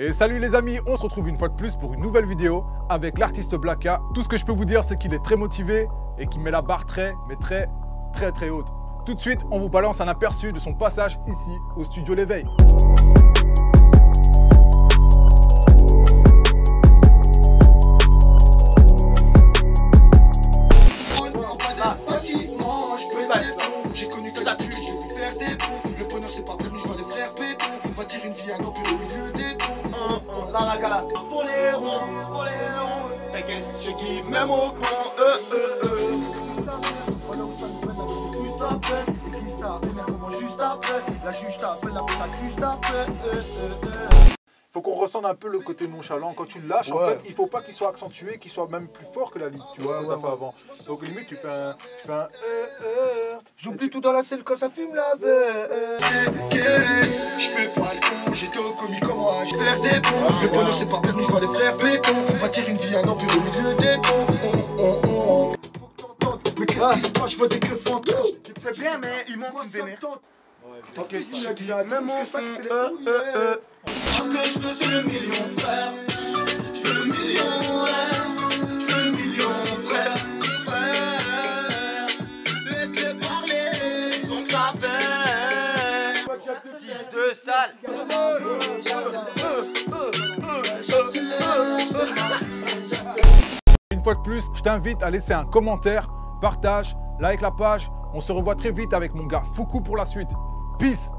Et salut les amis, on se retrouve une fois de plus pour une nouvelle vidéo avec l'artiste Blacka. Tout ce que je peux vous dire, c'est qu'il est très motivé et qu'il met la barre très, mais très, très très haute. Tout de suite, on vous balance un aperçu de son passage ici au studio L'éveil. La la pour les ronds. T'inquiète, je guide même au con. Euh, euh, euh. Juste après. La juge t'appelle, la putain juste après. Euh, euh, euh. Faut qu'on ressente un peu le côté nonchalant. Quand tu le lâches, en Ouais. fait, il faut pas qu'il soit accentué, qu'il soit même plus fort que la ligne, tu vois, que t'as fait avant. Donc limite, tu fais un, tu fais un euh, euh, J'oublie tout dans la selle quand ça fume la verre. Je fais pas le con, j'étais au commis comme moi, je faire des bons. Le bonheur c'est pas permis, je vois les frères béton. Bâtir une vie à empire au milieu des on. Faut que t'entendes, Mais qu'est-ce qui se passe, je vois des queues fantômes. Tu fais bien, mais il manque une vénère. T'inquiète, je dis même au fond. C'est le million frère. Je le million. Je le million frère. Frère. Une fois de plus, je t'invite à laisser un commentaire, partage, like la page. On se revoit très vite avec mon gars Foucault pour la suite. Peace